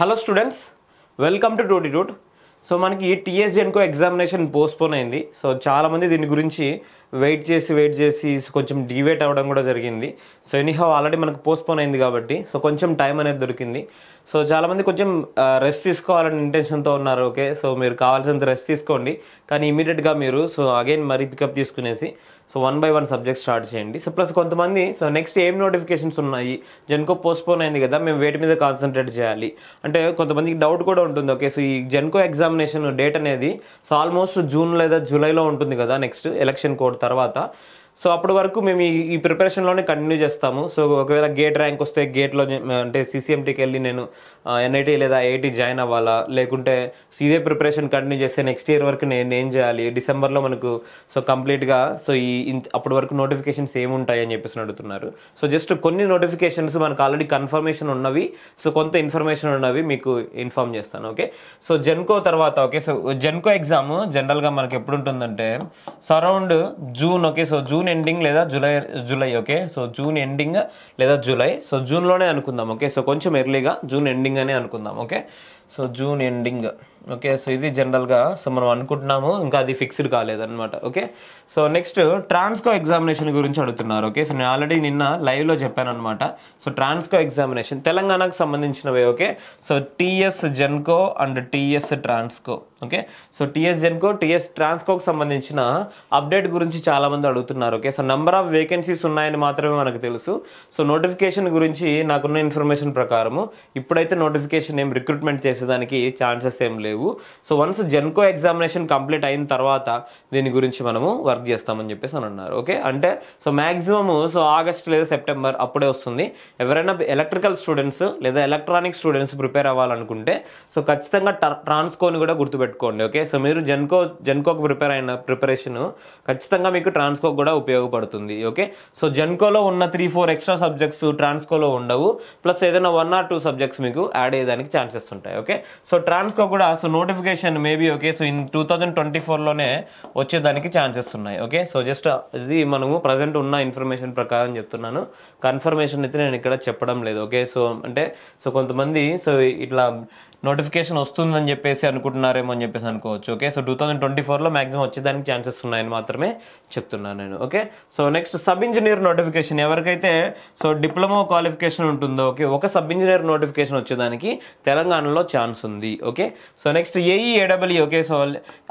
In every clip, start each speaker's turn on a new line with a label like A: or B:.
A: Hello students welcome to టూటిట్యూడ్ so మనకి TSGENCO examination postpone అయింది. So చాలామంది దీని గురించి వెయిట్ చేసి వెయిట్ చేసి కొంచెం డివేట్ అవ్వడం కూడా జరిగింది. సో ఎనీహౌ ఆల్రెడీ మనకు పోస్ట్పోన్ అయింది కాబట్టి సో కొంచెం టైం అనేది దొరికింది. సో చాలామంది కొంచెం రెస్ట్ తీసుకోవాలని ఇంటెన్షన్తో ఉన్నారు ఓకే సో మీరు కావాల్సినంత రెస్ట్ తీసుకోండి. కానీ ఇమీడియట్గా మీరు సో అగైన్ మరీ పికప్ తీసుకునేసి so one by one subject start చేయండి. సో ప్లస్ కొంతమంది సో నెక్స్ట్ ఏం నోటిఫికేషన్స్ ఉన్నాయి? జెన్కో పోస్ట్పోన్ అయింది కదా మేము వేటి మీద కాన్సన్ట్రేట్ చేయాలి. అంటే కొంతమందికి డౌట్ కూడా ఉంటుంది. ఓకే సో ఈ జెన్కో ఎగ్జామినేషన్ డేట్ అనేది సో ఆల్మోస్ట్ జూన్ లేదా జూలైలో ఉంటుంది కదా నెక్స్ట్ ఎలక్షన్ కోడ్ తర్వాత. సో అప్పటి వరకు మేము ఈ ప్రిపరేషన్లోనే కంటిన్యూ చేస్తాము. సో ఒకవేళ గేట్ ర్యాంక్ వస్తే గేట్లో అంటే సిసిఎంటీకి వెళ్ళి నేను ఎన్ఐటి లేదా ఐఐటి జాయిన్ అవ్వాలా? లేకుంటే ఇదే ప్రిపరేషన్ కంటిన్యూ చేస్తే నెక్స్ట్ ఇయర్ వరకు నేను ఏం చేయాలి? డిసెంబర్లో మనకు సో కంప్లీట్గా సో ఈ అప్పటి వరకు నోటిఫికేషన్స్ ఏముంటాయి అని చెప్పేసి అడుగుతున్నారు. సో జస్ట్ కొన్ని నోటిఫికేషన్స్ మనకు ఆల్రెడీ కన్ఫర్మేషన్ ఉన్నవి. సో కొంత ఇన్ఫర్మేషన్ ఉన్నవి మీకు ఇన్ఫార్మ్ చేస్తాను ఓకే సో జెన్కో తర్వాత ఓకే సో జెన్కో ఎగ్జామ్ జనరల్గా మనకి ఎప్పుడు ఉంటుందంటే so around June okay so June ending లేదా July July okay so June ending లేదా జూలై. సో జూన్లోనే అనుకుందాం ఓకే సో కొంచెం ఎర్లీగా జూన్ ఎండింగ్ అనే అనుకుందాం okay so June ending okay so ఇది జనరల్గా సో మనం అనుకుంటున్నాము ఇంకా అది fixed కాలేదన్నమాట okay so next TRANSCO examination గురించి అడుగుతున్నారు ఓకే సో నేను ఆల్రెడీ నిన్న లైవ్లో చెప్పాను అనమాట సో ట్రాన్స్కో ఎగ్జామినేషన్ తెలంగాణకు సంబంధించినవే okay so TS GENCO and TS TRANSCO okay so TS GENCO TS ట్రాన్స్కోకి సంబంధించిన అప్డేట్ గురించి చాలామంది అడుగుతున్నారు. ఉన్నారు okay so number of vacancies ఉన్నాయని మాత్రమే మనకు తెలుసు. సో నోటిఫికేషన్ గురించి నాకున్న ఇన్ఫర్మేషన్ ప్రకారము ఇప్పుడైతే నోటిఫికేషన్ ఏం రిక్రూట్మెంట్ చేసేదానికి ఛాన్సెస్ ఏం లేవు. So once GENCO examination complete అయిన తర్వాత దీని గురించి మనము వర్క్ చేస్తామని చెప్పేసి అని అన్నారు. ఓకే అంటే సో మాక్సిమం సో ఆగస్ట్ లేదా సెప్టెంబర్ అప్పుడే వస్తుంది. ఎవరైనా ఎలక్ట్రికల్ స్టూడెంట్స్ లేదా ఎలక్ట్రానిక్ స్టూడెంట్స్ ప్రిపేర్ అవ్వాలనుకుంటే సో ఖచ్చితంగా ట్రాన్స్కోని కూడా గుర్తుపెట్టుకోండి. ఓకే సో మీరు జెన్కో జెన్కోకి ప్రిపేర్ అయిన ప్రిపరేషన్ ఖచ్చితంగా మీకు ట్రాన్స్కో కూడా ఉపయోగపడుతుంది ఓకే సో జెన్కోలో ఉన్న త్రీ ఫోర్ ఎక్స్ట్రా సబ్జెక్ట్స్ ట్రాన్స్కోలో ఉండవు. ప్లస్ ఏదైనా వన్ ఆర్ టూ సబ్జెక్ట్స్ మీకు యాడ్ అయ్యేదానికి ఛాన్సెస్ ఉంటాయి ఓకే సో ట్రాన్స్కో కూడా so notification maybe okay so in two thousand twenty ఫోర్లోనే వచ్చేదానికి ఛాన్సెస్ ఉన్నాయి ఓకే సో జస్ట్ ఇది మనము ప్రజెంట్ ఉన్న ఇన్ఫర్మేషన్ ప్రకారం చెప్తున్నాను. కన్ఫర్మేషన్ అయితే నేను ఇక్కడ చెప్పడం లేదు ఓకే సో అంటే సో కొంతమంది సో ఇట్లా నోటిఫికేషన్ వస్తుందని చెప్పేసి అనుకుంటున్నారేమో అని చెప్పేసి అనుకోవచ్చు okay so two thousand twenty ఫోర్లో మాక్సిమం వచ్చేదానికి ఛాన్సెస్ ఉన్నాయని మాత్రమే చెప్తున్నాను నేను okay so next sub engineer notification ఎవరికైతే సో డిప్లొమా క్వాలిఫికేషన్ ఉంటుందో ఓకే ఒక సబ్ ఇంజనీర్ నోటిఫికేషన్ వచ్చేదానికి తెలంగాణలో ఛాన్స్ ఉంది okay so next AE ఏడబ్ల్యూ okay so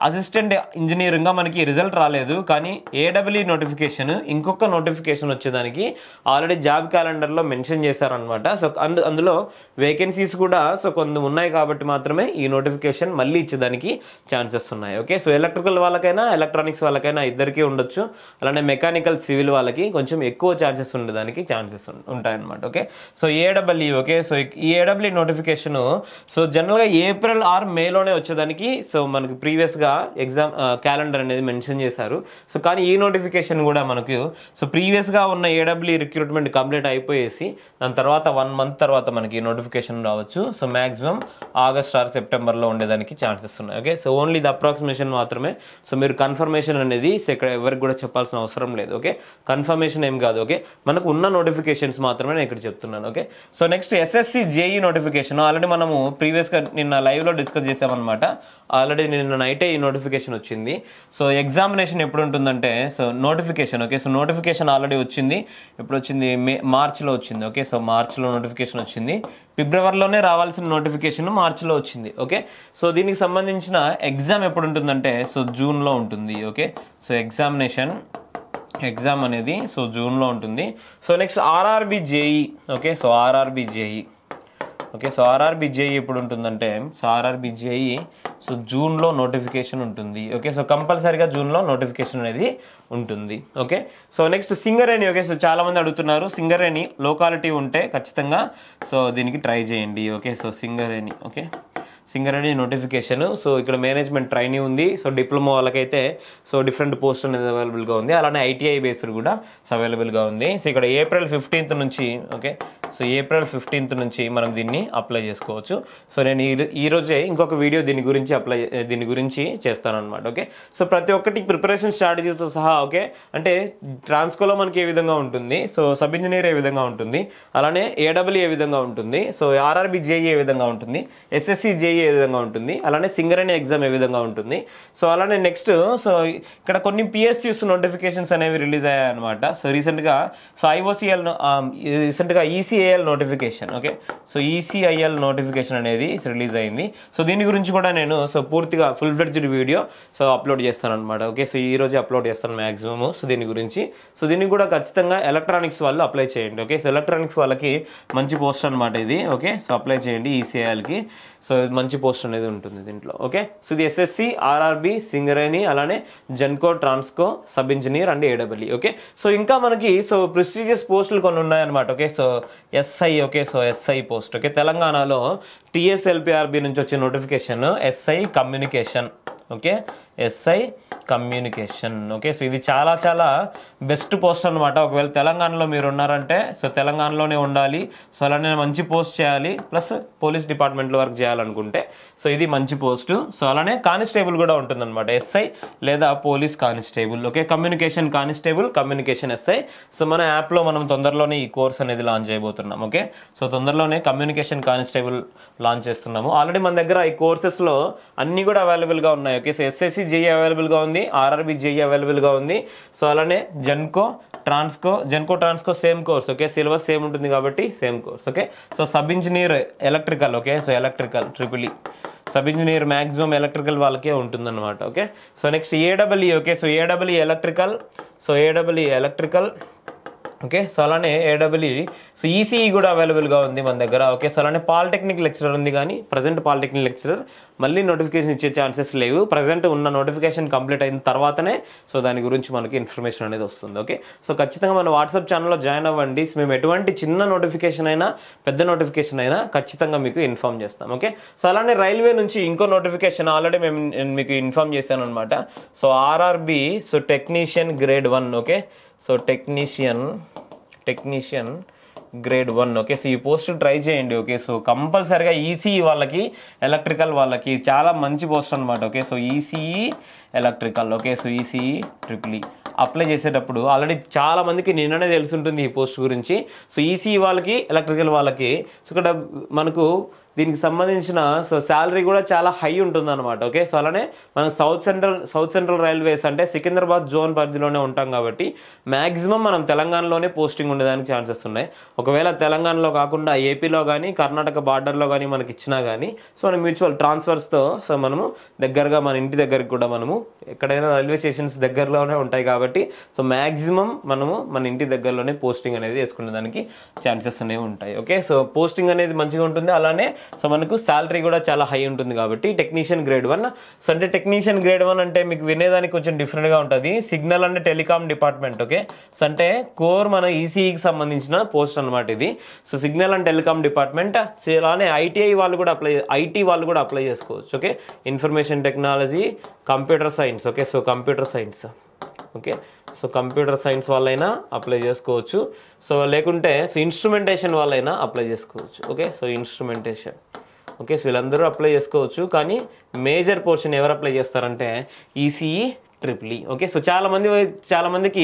A: assistant ఇంజనీరింగ్గా మనకి రిజల్ట్ రాలేదు కానీ ఏడబ్ల్యూ నోటిఫికేషన్ ఇంకొక నోటిఫికేషన్ వచ్చేదానికి ఆల్రెడీ జాబ్ క్యాలెండర్లో మెన్షన్ చేశారనమాట సో అందు అందులో వేకెన్సీస్ కూడా సో కొన్ని ఉన్నాయి కాబట్టి మాత్రమే ఈ నోటిఫికేషన్ మళ్ళీ ఇచ్చేదానికి ఛాన్సెస్ ఉన్నాయి ఓకే సో ఎలక్ట్రికల్ వాళ్ళకైనా ఎలక్ట్రానిక్స్ వాళ్ళకైనా ఇద్దరికీ ఉండొచ్చు. అలానే మెకానికల్ సివిల్ వాళ్ళకి కొంచెం ఎక్కువ ఛాన్సెస్ ఉండడానికి ఛాన్సెస్ ఉంటాయన్నమాట ఓకే సో ఏడబ్ల్యూ ఓకే సో ఈ ఏడబ్ల్యూ నోటిఫికేషన్ సో జనరల్గా ఏప్రిల్ ఆర్ మేలోనే వచ్చేదానికి సో మనకి ప్రీవియస్గా ఎగ్జామ్ క్యాలెండర్ అనేది మెన్షన్ చేశారు. సో కానీ ఈ నోటిఫికేషన్ కూడా మనకు సో ప్రీవియస్గా ఉన్న ఏడబ్ల్యూ రిక్రూట్మెంట్ కంప్లీట్ అయిపోయేసి దాని తర్వాత వన్ మంత్ తర్వాత మనకి నోటిఫికేషన్ రావచ్చు. సో మాక్సిమం ఆగస్ట్ ఆర్ సెప్టెంబర్లో ఉండేదానికి ఛాన్సెస్ ఉన్నాయి. ఓకే సో ఓన్లీ ఇది అప్రాక్సిమేషన్ మాత్రమే. సో మీరు కన్ఫర్మేషన్ అనేది ఇక్కడ ఎవరికి కూడా చెప్పాల్సిన అవసరం లేదు. ఓకే కన్ఫర్మేషన్ ఏం కాదు. ఓకే మనకు ఉన్న నోటిఫికేషన్స్ మాత్రమే నేను ఇక్కడ చెప్తున్నాను. Okay so next SSC JE notification already మనము ప్రీవియస్గా నిన్న లైవ్లో డిస్కస్ చేసామన్నమాట. ఆల్రెడీ నిన్న నైటే ఈ నోటిఫికేషన్ వచ్చింది. సో ఎగ్జామినేషన్ ఎప్పుడు ఉంటుందంటే so notification okay so notification already వచ్చింది. ఎప్పుడు వచ్చింది? మే మార్చ్లో వచ్చింది. ఓకే సో మార్చ్లో నోటిఫికేషన్ వచ్చింది. ఫిబ్రవరిలోనే రావాల్సిన నోటిఫికేషన్ మార్చిలో వచ్చింది ఓకే? సో దీనికి సంబంధించిన ఎగ్జామ్ ఎప్పుడు ఉంటుందంటే సో జూన్లో ఉంటుంది ఓకే? సో ఎగ్జామినేషన్ ఎగ్జామ్ అనేది సో జూన్లో ఉంటుంది. So next RRB JE okay? So RRB JE okay so RRB JE ఎప్పుడు ఉంటుందంటే సో ఆర్ఆర్బి జేఈ సో జూన్లో నోటిఫికేషన్ ఉంటుంది. ఓకే సో కంపల్సరీగా జూన్లో నోటిఫికేషన్ అనేది ఉంటుంది. Okay so next Singareni. Okay so చాలామంది అడుగుతున్నారు సింగరేణి లోకాలిటీ ఉంటే ఖచ్చితంగా సో దీనికి ట్రై చేయండి. Okay so Singareni. Okay Singareni notification. So ఇక్కడ మేనేజ్మెంట్ ట్రైనింగ్ ఉంది. సో డిప్లొమా వాళ్ళకైతే సో డిఫరెంట్ పోస్ట్ అనేది అవైలబుల్గా ఉంది. అలానే ఐటీఐ బేస్డ్ కూడా అవైలబుల్గా ఉంది. సో ఇక్కడ ఏప్రిల్ ఫిఫ్టీన్త్ నుంచి ఓకే? సో ఏప్రిల్ ఫిఫ్టీన్త్ నుంచి మనం దీన్ని అప్లై చేసుకోవచ్చు. సో నేను ఈ ఈ రోజే ఇంకొక వీడియో దీని గురించి అప్లై దీని గురించి చేస్తాను అనమాట ఓకే? సో ప్రతి ఒక్కటి ప్రిపరేషన్ స్ట్రాటజీతో సహా ఓకే? అంటే ట్రాన్స్కోలో మనకి ఏ విధంగా ఉంటుంది? సో సబ్ ఇంజనీర్ ఏ విధంగా ఉంటుంది? అలానే ఏడబ్ల్యూ ఏ విధంగా ఉంటుంది? సో ఆర్ఆర్బి జేఈ ఏ విధంగా ఉంటుంది? ఎస్ఎస్సి జేఈ ఏ విధంగా ఉంటుంది అలానే సింగరేణి ఎగ్జామ్ ఏ విధంగా ఉంటుంది. సో అలానే నెక్స్ట్ సో ఇక్కడ కొన్ని పిఎస్యూస్ నోటిఫికేషన్స్ అనేవి రిలీజ్ అయ్యాయి అనమాట సో రీసెంట్గా సో ఐఓసిఎల్ రీసెంట్గా ECIL notification okay so ECIL notification అనేది రిలీజ్ అయింది. సో దీని గురించి కూడా నేను సో పూర్తిగా full fledged video so upload చేస్తాను అనమాట ఓకే సో ఈ రోజు అప్లోడ్ చేస్తాను మ్యాక్సిమమ్ సో దీని గురించి. సో దీనికి కూడా ఖచ్చితంగా ఎలక్ట్రానిక్స్ వాళ్ళు అప్లై చేయండి ఓకే సో ఎలక్ట్రానిక్స్ వాళ్ళకి మంచి పోస్ట్ అనమాట ఇది ఓకే సో అప్లై చేయండి ఈసీఐఎల్కి సో మంచి పోస్ట్ అనేది ఉంటుంది దీంట్లో. ఓకే సో ఇది ఎస్ఎస్సి ఆర్ఆర్బి సింగరేణి అలానే GENCO TRANSCO sub engineer and ఏడబ్ల్యూ okay so ఇంకా మనకి సో ప్రెస్టీజియస్ పోస్టులు కొన్ని ఉన్నాయన్నమాట okay so SI okay so SI post okay తెలంగాణలో టీఎస్ఎల్పిఆర్బి నుంచి వచ్చే notification SI communication okay SI communication okay so ఇది చాలా చాలా బెస్ట్ పోస్ట్ అనమాట ఒకవేళ తెలంగాణలో మీరు ఉన్నారంటే సో తెలంగాణలోనే ఉండాలి. సో అలానే మంచి పోస్ట్ చేయాలి. ప్లస్ పోలీస్ డిపార్ట్మెంట్లో వర్క్ చేయాలనుకుంటే సో ఇది మంచి పోస్ట్ సో అలానే కానిస్టేబుల్ కూడా ఉంటుందన్నమాట. ఎస్ఐ లేదా police constable okay communication constable communication SI so మన యాప్లో మనం తొందరలోనే ఈ కోర్స్ అనేది లాంచ్ చేయబోతున్నాం. ఓకే సో తొందరలోనే కమ్యూనికేషన్ కానిస్టేబుల్ లాంచ్ చేస్తున్నాము. ఆల్రెడీ మన దగ్గర ఈ కోర్సెస్లో అన్నీ కూడా అవైలబుల్గా ఉన్నాయి. ఓకే సో ఎస్ఎస్సి జేఈ అవైలబుల్గా ఉంది ఆర్ఆర్బి జేఈ అవైలబుల్గా ఉంది. సో అలానే Genco Transco Genco Transco same course okay syllabus same ఉంటుంది కాబట్టి same course okay so sub engineer electrical okay so electrical triple E sub engineer maximum electrical వాళ్ళకే ఉంటుందన్నమాట okay so next A double E okay so A W electrical so A W electrical okay so అలానే A W so ECE కూడా అవైలబుల్గా ఉంది మన దగ్గర. Okay so అలానే polytechnic lecturer ఉంది కానీ ప్రజెంట్ పాలిటెక్నిక్ లెక్చరర్. మళ్ళీ నోటిఫికేషన్ ఇచ్చే ఛాన్సెస్ లేవు. ప్రజెంట్ ఉన్న నోటిఫికేషన్ కంప్లీట్ అయిన తర్వాతనే సో దాని గురించి మనకి ఇన్ఫర్మేషన్ అనేది వస్తుంది. ఓకే సో ఖచ్చితంగా మన వాట్సాప్ ఛానల్లో జాయిన్ అవ్వండి. సో మేము ఎటువంటి చిన్న నోటిఫికేషన్ అయినా పెద్ద నోటిఫికేషన్ అయినా ఖచ్చితంగా మీకు ఇన్ఫామ్ చేస్తాం. ఓకే సో అలానే రైల్వే నుంచి ఇంకో నోటిఫికేషన్ ఆల్రెడీ మేము మీకు ఇన్ఫామ్ చేశాను అనమాట so RRB so technician grade one okay. So technician technician grade one okay so ఈ పోస్ట్ ట్రై చేయండి ఓకే సో కంపల్సరిగా ఈసీఈ వాళ్ళకి ఎలక్ట్రికల్ వాళ్ళకి చాలా మంచి పోస్ట్ అనమాట okay so ECE electrical okay so ECE triple apply చేసేటప్పుడు ఆల్రెడీ చాలా మందికి నిన్ననే తెలుసుంటుంది ఈ పోస్ట్ గురించి. సో ఈసీఈ వాళ్ళకి ఎలక్ట్రికల్ వాళ్ళకి. సో ఇక్కడ మనకు దీనికి సంబంధించిన సో శాలరీ కూడా చాలా హై ఉంటుంది అనమాట ఓకే సో అలానే మనం south central south central railways అంటే సికింద్రాబాద్ జోన్ పరిధిలోనే ఉంటాం కాబట్టి మ్యాక్సిమం మనం తెలంగాణలోనే పోస్టింగ్ ఉండేదానికి ఛాన్సెస్ ఉన్నాయి. ఒకవేళ తెలంగాణలో కాకుండా ఏపీలో కానీ కర్ణాటక బార్డర్లో కానీ మనకి ఇచ్చినా కానీ సో మన మ్యూచువల్ ట్రాన్స్ఫర్స్తో సో మనము దగ్గరగా మన ఇంటి దగ్గరికి కూడా మనము ఎక్కడైనా రైల్వే స్టేషన్స్ దగ్గరలోనే ఉంటాయి కాబట్టి సో మ్యాక్సిమం మనము మన ఇంటి దగ్గరలోనే పోస్టింగ్ అనేది వేసుకునే దానికి ఛాన్సెస్ అనేవి ఉంటాయి ఓకే సో పోస్టింగ్ అనేది మంచిగా ఉంటుంది అలానే సో మనకు శాలరీ కూడా చాలా హై ఉంటుంది కాబట్టి టెక్నీషియన్ గ్రేడ్ వన్ సో అంటే టెక్నీషియన్ గ్రేడ్ వన్ అంటే మీకు వినేదానికి కొంచెం డిఫరెంట్గా ఉంటుంది. సిగ్నల్ అంటే టెలికామ్ డిపార్ట్మెంట్ ఓకే సో అంటే కోర్ మన ఈసీఈకి సంబంధించిన పోస్ట్ అనమాట ఇది. So signal and telecom department so అలానే ఐటీఐ వాళ్ళు కూడా అప్లై ఐటీ వాళ్ళు కూడా అప్లై చేసుకోవచ్చు okay information technology computer science okay so computer science okay? So computer science వాళ్ళైనా అప్లై చేసుకోవచ్చు. సో లేకుంటే సో ఇన్స్ట్రుమెంటేషన్ వాళ్ళైనా అప్లై చేసుకోవచ్చు. Okay? So instrumentation. Okay? So వీళ్ళందరూ అప్లై చేసుకోవచ్చు. కానీ మేజర్ పోర్షన్ ఎవరు అప్లై చేస్తారంటే ECE triple E okay? So చాలా మంది చాలా మందికి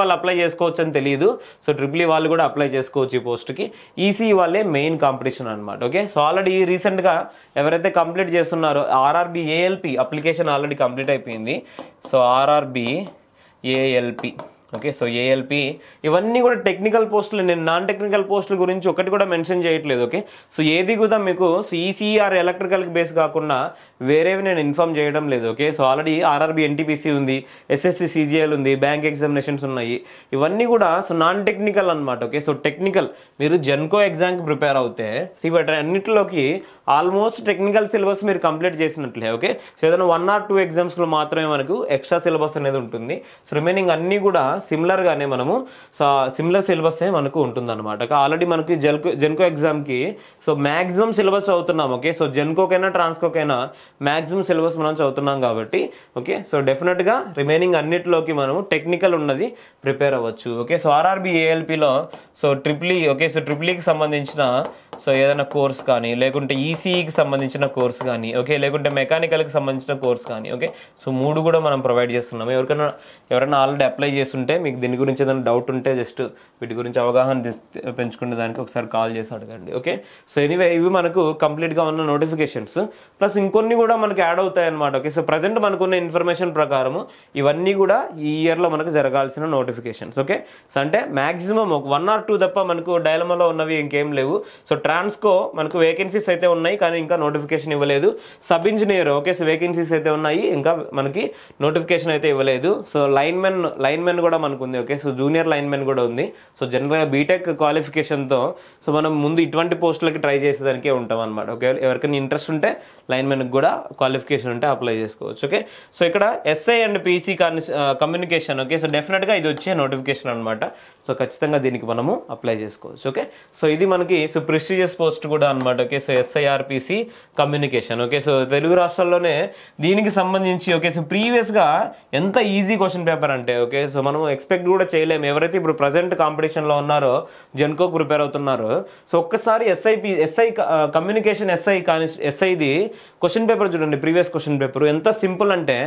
A: వాళ్ళు అప్లై చేసుకోవచ్చు అని తెలియదు సో ట్రిప్లీ వాళ్ళు కూడా అప్లై చేసుకోవచ్చు ఈ పోస్ట్కి. ఈసీఈ వాళ్ళే మెయిన్ కాంపిటీషన్ అనమాట ఓకే? సో ఆల్రెడీ రీసెంట్గా ఎవరైతే కంప్లీట్ చేస్తున్నారో RRB ALP application already complete అయిపోయింది. So RRB ALP okay so ALP ఇవన్నీ కూడా టెక్నికల్ పోస్టులు నేను నాన్ టెక్నికల్ పోస్టుల గురించి ఒకటి కూడా మెన్షన్ చేయట్లేదు ఓకే సో ఏది కూడా మీకు సో ఈసీఆర్ ఎలక్ట్రికల్ బేస్ కాకుండా వేరేవి నేను ఇన్ఫామ్ చేయడం లేదు okay so already RRB NTPC ఉంది ఎస్ఎస్సి సిజిఎల్ ఉంది బ్యాంక్ ఎగ్జామినేషన్స్ ఉన్నాయి. ఇవన్నీ కూడా సో నాన్ టెక్నికల్ అనమాట ఓకే సో టెక్నికల్ మీరు జెన్కో ఎగ్జామ్కి ప్రిపేర్ అవుతే సో ఇవి అన్నిటిలోకి ఆల్మోస్ట్ టెక్నికల్ సిలబస్ మీరు కంప్లీట్ చేసినట్లే ఓకే సో ఏదైనా వన్ ఆర్ టూ ఎగ్జామ్స్లో మాత్రమే మనకు ఎక్స్ట్రా సిలబస్ అనేది ఉంటుంది. సో రిమైనింగ్ అన్నీ కూడా సిమిలర్గానే మనము సో సిమిలర్ సిలబస్ మనకు ఉంటుందన్నమాట. ఆల్రెడీ మనకి జెల్కో జెన్కో ఎగ్జామ్కి సో మ్యాక్సిమం సిలబస్ చదువుతున్నాం ఓకే సో జెన్కోకైనా ట్రాన్స్కోకైనా మ్యాక్సిమం సిలబస్ మనం చదువుతున్నాం కాబట్టి ఓకే సో డెఫినెట్గా రిమైనింగ్ అన్నిటిలోకి మనం టెక్నికల్ ఉన్నది ప్రిపేర్ అవ్వచ్చు ఓకే సో ఆర్ఆర్బి ఏఎల్పిలో సో ట్రిపుల్ ఓకే సో ట్రిపుల్ఈకి సంబంధించిన సో ఏదైనా కోర్స్ కానీ లేకుంటే ఈసీఈకి సంబంధించిన కోర్స్ కానీ ఓకే లేకుంటే మెకానికల్కి సంబంధించిన కోర్స్ కానీ ఓకే సో మూడు కూడా మనం ప్రొవైడ్ చేస్తున్నాం ఎవరికైనా ఎవరైనా ఆల్రెడీ అప్లై చేస్తుంటే మీకు దీని గురించి ఏదైనా డౌట్ ఉంటే జస్ట్ వీటి గురించి అవగాహన పెంచుకునే దానికి ఒకసారి కాల్ చేసి అడగండి ఓకే సో ఎనీవే ఇవి మనకు కంప్లీట్గా ఉన్న నోటిఫికేషన్స్ ప్లస్ ఇంకొన్ని కూడా మనకి యాడ్ అవుతాయి అనమాట ఓకే సో ప్రజెంట్ మనకున్న ఇన్ఫర్మేషన్ ప్రకారము ఇవన్నీ కూడా ఈ ఇయర్లో మనకు జరగాల్సిన నోటిఫికేషన్స్ ఓకే సో అంటే మాక్సిమం ఒక వన్ ఆర్ టూ తప్ప మనకు డైలమాలో ఉన్నవి ఇంకేం లేవు. సో ట్రాన్స్కో మనకు వేకెన్సీస్ అయితే ఉన్నాయి కానీ ఇంకా నోటిఫికేషన్ ఇవ్వలేదు. Sub engineer okay so vacancies అయితే ఉన్నాయి ఇంకా మనకి నోటిఫికేషన్ అయితే ఇవ్వలేదు. So linemen linemen కూడా మనకు ఉంది okay so junior linemen కూడా ఉంది. సో జనరల్గా బీటెక్ క్వాలిఫికేషన్తో సో మనం ముందు ఇటువంటి పోస్టులకి ట్రై చేసేదానికే ఉంటాం అనమాట ఓకే ఎవరికైనా ఇంట్రెస్ట్ ఉంటే లైన్మెన్కి కూడా క్వాలిఫికేషన్ ఉంటే అప్లై చేసుకోవచ్చు ఓకే సో ఇక్కడ SI and PC communication okay so డెఫినెట్గా ఇది వచ్చే నోటిఫికేషన్ అనమాట సో ఖచ్చితంగా దీనికి మనము అప్లై చేసుకోవచ్చు ఓకే సో ఇది మనకి సో ప్రెస్టీజియస్ పోస్ట్ కూడా అనమాట okay so SIRPC communication okay so Telugu రాష్ట్రాల్లోనే దీనికి సంబంధించి ఓకే సో ప్రీవియస్గా ఎంత ఈజీ క్వశ్చన్ పేపర్ అంటే ఓకే సో మనం ఎక్స్పెక్ట్ కూడా చేయలేము. ఎవరైతే ఇప్పుడు ప్రజెంట్ కాంపిటీషన్లో ఉన్నారో జెన్కో ప్రిపేర్ అవుతున్నారో సో ఒక్కసారి ఎస్ఐపి ఎస్ఐ కమ్యూనికేషన్ ఎస్ఐ కానీ ఎస్ఐది క్వశ్చన్ పేపర్ చూడండి ప్రీవియస్ క్వశ్చన్ పేపర్ ఎంత సింపుల్ అంటే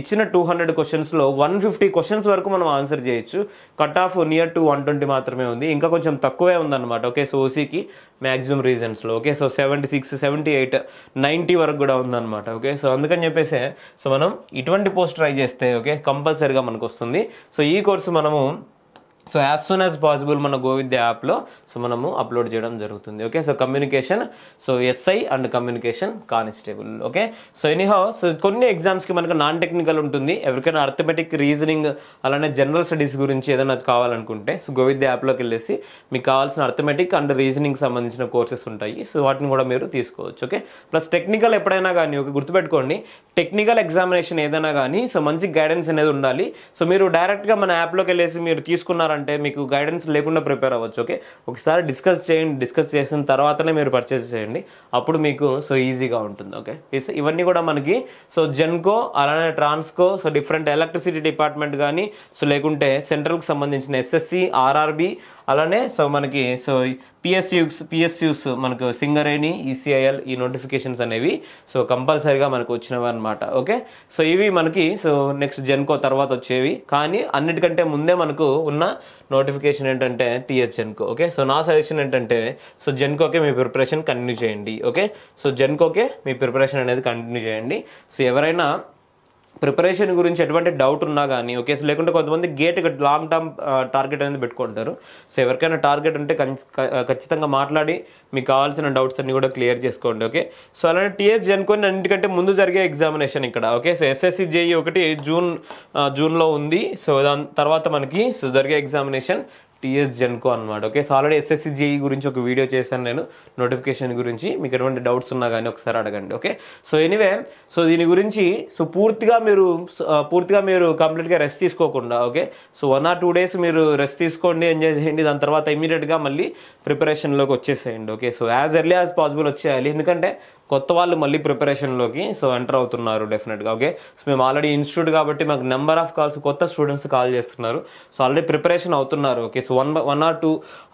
A: ఇచ్చిన టూ హండ్రెడ్ క్వశ్చన్స్లో వన్ ఫిఫ్టీ క్వశ్చన్స్ వరకు మనం ఆన్సర్ చేయొచ్చు. Cut off near to one twenty మాత్రమే ఉంది. ఇంకా కొంచెం తక్కువే ఉందన్నమాట. ఓకే సో ఓసీకి maximum రీజన్స్లో okay so seventy six seventy eight ninety వరకు కూడా ఉందన్నమాట. ఓకే సో అందుకని చెప్పేసి సో మనం ఇటువంటి పోస్ట్ ట్రై చేస్తే ఓకే కంపల్సరీగా మనకు వస్తుంది. సో ఈ కోర్సు మనము so as soon as possible మన గోవిద్య యాప్లో సో మనము అప్లోడ్ చేయడం జరుగుతుంది. Okay so communication so SI and communication constable okay so anyhow so కొన్ని ఎగ్జామ్స్కి మనకు నాన్ టెక్నికల్ ఉంటుంది. ఎవరికైనా అర్థమెటిక్ రీజనింగ్ అలానే జనరల్ స్టడీస్ గురించి ఏదైనా కావాలనుకుంటే సో గోవిద్య యాప్లోకి వెళ్ళేసి మీకు కావాల్సిన అర్థమెటిక్ అండ్ రీజనింగ్ సంబంధించిన కోర్సెస్ ఉంటాయి. సో వాటిని కూడా మీరు తీసుకోవచ్చు. ఓకే ప్లస్ టెక్నికల్ ఎప్పుడైనా కానీ ఒక గుర్తుపెట్టుకోండి. టెక్నికల్ ఎగ్జామినేషన్ ఏదైనా కానీ సో మంచి గైడెన్స్ అనేది ఉండాలి. సో మీరు డైరెక్ట్గా మన యాప్లోకి వెళ్ళేసి మీరు తీసుకున్నారంటే అంటే మీకు గైడెన్స్ లేకుండా ప్రిపేర్ అవ్వచ్చు ఓకే ఒకసారి డిస్కస్ చేయండి డిస్కస్ చేసిన తర్వాతనే మీరు పర్చేస్ చేయండి. అప్పుడు మీకు సో ఈజీగా ఉంటుంది ఓకే ఇవన్నీ కూడా మనకి సో జెన్కో అలానే Transco so different electricity department కానీ సో లేకుంటే సెంట్రల్కి సంబంధించిన ఎస్ఎస్సి ఆర్ఆర్బి అలానే సో మనకి సో పిఎస్యూస్ పిఎస్యూస్ మనకు సింగరేణి ఈసీఐఎల్ ఈ నోటిఫికేషన్స్ అనేవి సో కంపల్సరీగా మనకు వచ్చినవి అనమాట ఓకే? సో ఇవి మనకి సో నెక్స్ట్ జెన్కో తర్వాత వచ్చేవి కానీ అన్నిటికంటే ముందే మనకు ఉన్న నోటిఫికేషన్ ఏంటంటే టీఎస్ జెన్కో ఓకే? సో నా సజెషన్ ఏంటంటే సో జెన్కోకే మీ ప్రిపరేషన్ కంటిన్యూ చేయండి ఓకే? సో జెన్కోకే మీ ప్రిపరేషన్ అనేది కంటిన్యూ చేయండి. సో ఎవరైనా ప్రిపరేషన్ గురించి ఎటువంటి డౌట్ ఉన్నా కానీ ఓకే సో లేకుంటే కొంతమంది గేట్ లాంగ్ టర్మ్ టార్గెట్ అనేది పెట్టుకుంటారు. సో ఎవరికైనా టార్గెట్ ఉంటే ఖచ్చితంగా మాట్లాడి మీకు కావాల్సిన డౌట్స్ అన్ని కూడా క్లియర్ చేసుకోండి ఓకే సో అలానే టీఎస్ జన్కొని అన్నిటికంటే ముందు జరిగే ఎగ్జామినేషన్ ఇక్కడ ఓకే సో ఎస్ఎస్సి జేఈ ఒకటి జూన్ జూన్లో uh, ఉంది. సో దాని తర్వాత మనకి సో జరిగే ఎగ్జామినేషన్ టీఎస్ జెన్కో అనమాట okay so already SSC JE గురించి ఒక వీడియో చేశాను నేను. నోటిఫికేషన్ గురించి. మీకు ఎటువంటి డౌట్స్ ఉన్నా కానీ ఒకసారి అడగండి. ఓకే సో ఎనీవే సో దీని గురించి సో పూర్తిగా మీరు uh, పూర్తిగా మీరు కంప్లీట్గా రెస్ట్ తీసుకోకుండా okay so one or two days మీరు రెస్ట్ తీసుకోండి ఎంజాయ్ చేయండి. దాని తర్వాత ఇమీడియట్గా మళ్ళీ ప్రిపరేషన్లోకి వచ్చేసేయండి. Okay so as early as possible వచ్చేయాలి. ఎందుకంటే కొత్త వాళ్ళు మళ్ళీ ప్రిపరేషన్లోకి సో ఎంటర్ అవుతున్నారు డెఫినెట్గా ఓకే సో మేము ఆల్రెడీ ఇన్స్టిట్యూట్ కాబట్టి మాకు నెంబర్ ఆఫ్ కాల్స్ కొత్త స్టూడెంట్స్ కాల్ చేస్తున్నారు. సో ఆల్రెడీ ప్రిపరేషన్ అవుతున్నారు okay so one one or two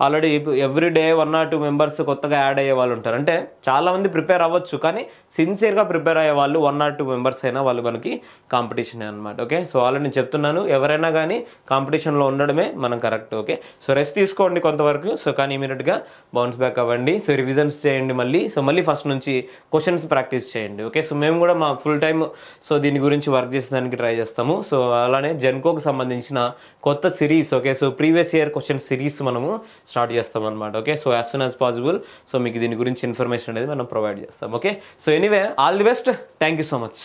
A: already every day one or two members కొత్తగా యాడ్ అయ్యే వాళ్ళు ఉంటారు. అంటే చాలా మంది ప్రిపేర్ అవ్వచ్చు కానీ సిన్సియర్గా ప్రిపేర్ అయ్యే వాళ్ళు వన్ ఆర్ టూ మెంబర్స్ అయినా వాళ్ళు మనకి కాంపిటీషన్ అనమాట ఓకే సో ఆల్రెడీ నేను చెప్తున్నాను ఎవరైనా కానీ కాంపిటీషన్లో ఉండడమే మనం కరెక్ట్ ఓకే సో రెస్ట్ తీసుకోండి కొంతవరకు సో కానీ ఇమీడియట్గా బౌన్స్ బ్యాక్ అవ్వండి. సో రివిజన్స్ చేయండి మళ్ళీ. సో మళ్ళీ ఫస్ట్ నుంచి క్వశ్చన్స్ ప్రాక్టీస్ చేయండి ఓకే సో మేము కూడా మా ఫుల్ టైం సో దీని గురించి వర్క్ చేసేదానికి ట్రై చేస్తాము. సో అలానే జెన్కోకి సంబంధించిన కొత్త series okay so previous year question series మనము స్టార్ట్ చేస్తాం అనమాట okay so as soon as possible so మీకు దీని గురించి ఇన్ఫర్మేషన్ అనేది మనం ప్రొవైడ్ చేస్తాం okay so anyway all the best thank you so much